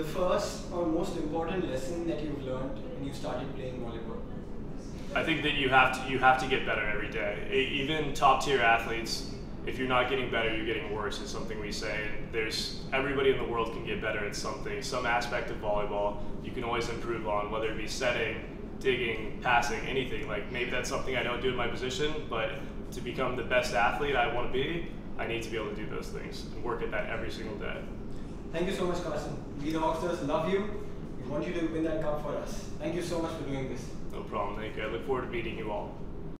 the first or most important lesson that you've learned when you started playing volleyball? I think that you have to you have to get better every day. Even top tier athletes, if you're not getting better, you're getting worse. Is something we say. And there's everybody in the world can get better at something, some aspect of volleyball. You can always improve on, whether it be setting, digging, passing, anything. Like maybe that's something I don't do in my position, but to become the best athlete I want to be, I need to be able to do those things and work at that every single day. Thank you so much, Carson. We the Hawksters love you. We want you to win that cup for us. Thank you so much for doing this. No problem. You. I look forward to meeting you all.